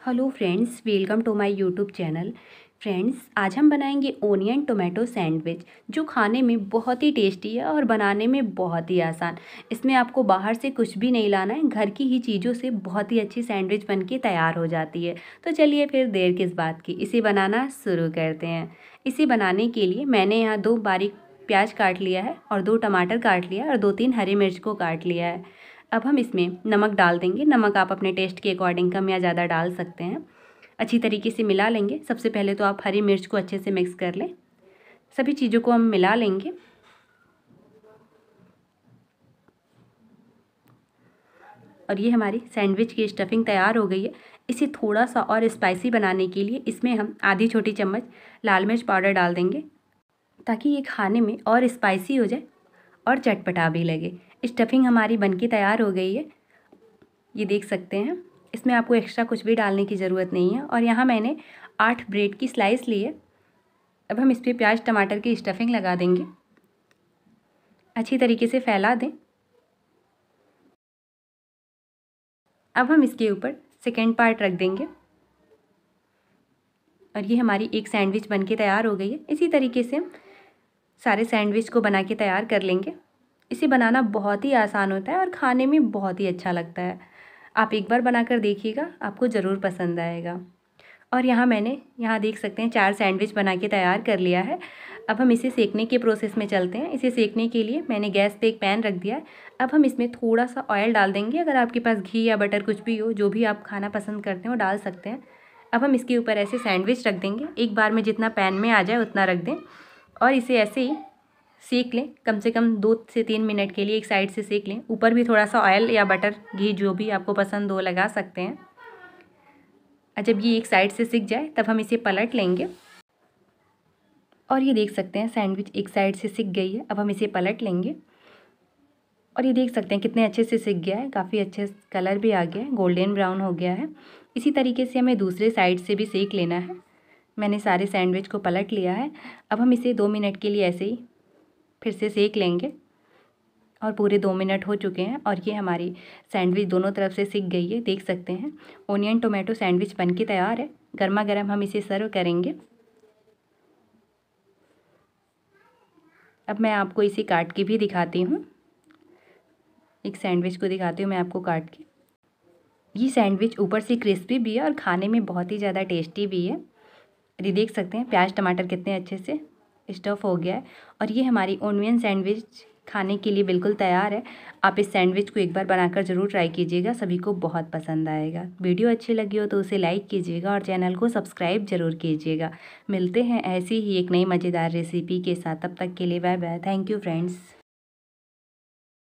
Hello friends, welcome to my YouTube channel. Friends, आज हम बनाएँगे ओनियन टोमेटो सैंडविच, जो खाने में बहुत ही टेस्टी है और बनाने में बहुत ही आसान। इसमें आपको बाहर से कुछ भी नहीं लाना है, घर की ही चीज़ों से बहुत ही अच्छी सैंडविच बन के तैयार हो जाती है। तो चलिए फिर देर किस बात की, इसे बनाना शुरू करते हैं। इसे बनाने के लिए मैंने यहाँ दो बारीक प्याज काट लिया है और दो टमाटर काट लिया और दो तीन हरी मिर्च को काट लिया है। अब हम इसमें नमक डाल देंगे। नमक आप अपने टेस्ट के अकॉर्डिंग कम या ज़्यादा डाल सकते हैं। अच्छी तरीके से मिला लेंगे। सबसे पहले तो आप हरी मिर्च को अच्छे से मिक्स कर लें। सभी चीज़ों को हम मिला लेंगे। और ये हमारी सैंडविच की स्टफिंग तैयार हो गई है। इसे थोड़ा सा और स्पाइसी बनाने के लिए इसमें हम आधी छोटी चम्मच लाल मिर्च पाउडर डाल देंगे। ताकि ये खाने में और स्पाइसी हो जाए और चटपटा भी लगे। स्टफिंग हमारी बनके तैयार हो गई है। ये देख सकते हैं। इसमें आपको एक्स्ट्रा कुछ भी डालने की ज़रूरत नहीं है। और यहाँ मैंने आठ ब्रेड की स्लाइस ली है। अब हम इस पर प्याज, टमाटर की स्टफिंग लगा देंगे। अच्छी तरीके से फैला दें। अब हम इसके ऊपर सेकेंड पार्ट रख देंगे। और ये हमारी एक सैंडविच बन के तैयार हो गई है। इसी तरीके से हम सारे सैंडविच को बना के तैयार कर लेंगे। इसे बनाना बहुत ही आसान होता है और खाने में बहुत ही अच्छा लगता है। आप एक बार बनाकर देखिएगा, आपको ज़रूर पसंद आएगा। और यहाँ मैंने, यहाँ देख सकते हैं, चार सैंडविच बना के तैयार कर लिया है। अब हम इसे सेकने के प्रोसेस में चलते हैं। इसे सेकने के लिए मैंने गैस पे एक पैन रख दिया है। अब हम इसमें थोड़ा सा ऑयल डाल देंगे। अगर आपके पास घी या बटर कुछ भी हो, जो भी आप खाना पसंद करते हो डाल सकते हैं। अब हम इसके ऊपर ऐसे सैंडविच रख देंगे। एक बार में जितना पैन में आ जाए, उतना रख दें। और इसे ऐसे ही सेक लें, कम से कम दो से तीन मिनट के लिए एक साइड से सेक लें। ऊपर भी थोड़ा सा ऑयल या बटर, घी जो भी आपको पसंद हो, लगा सकते हैं। जब ये एक साइड से सीख जाए, तब हम इसे पलट लेंगे। और ये देख सकते हैं, सैंडविच एक साइड से सीख गई है, अब हम इसे पलट लेंगे। और ये देख सकते हैं, कितने अच्छे से सीख गया है, काफ़ी अच्छे कलर भी आ गया है, गोल्डन ब्राउन हो गया है। इसी तरीके से हमें दूसरे साइड से भी सेक लेना है। मैंने सारे सैंडविच को पलट लिया है। अब हम इसे दो मिनट के लिए ऐसे ही फिर से सेक लेंगे। और पूरे दो मिनट हो चुके हैं और ये हमारी सैंडविच दोनों तरफ़ से सीख गई है, देख सकते हैं। ओनियन, टोमेटो सैंडविच बन के तैयार है। गर्मा गर्म हम इसे सर्व करेंगे। अब मैं आपको इसे काट के भी दिखाती हूँ। एक सैंडविच को दिखाती हूँ मैं आपको काट के। ये सैंडविच ऊपर से क्रिस्पी भी है और खाने में बहुत ही ज़्यादा टेस्टी भी है। ये देख सकते हैं, प्याज, टमाटर कितने अच्छे से स्टफ़ हो गया है। और ये हमारी ओनियन सैंडविच खाने के लिए बिल्कुल तैयार है। आप इस सैंडविच को एक बार बनाकर ज़रूर ट्राई कीजिएगा, सभी को बहुत पसंद आएगा। वीडियो अच्छी लगी हो तो उसे लाइक कीजिएगा और चैनल को सब्सक्राइब ज़रूर कीजिएगा। मिलते हैं ऐसी ही एक नई मज़ेदार रेसिपी के साथ। तब तक के लिए bye bye thank you friends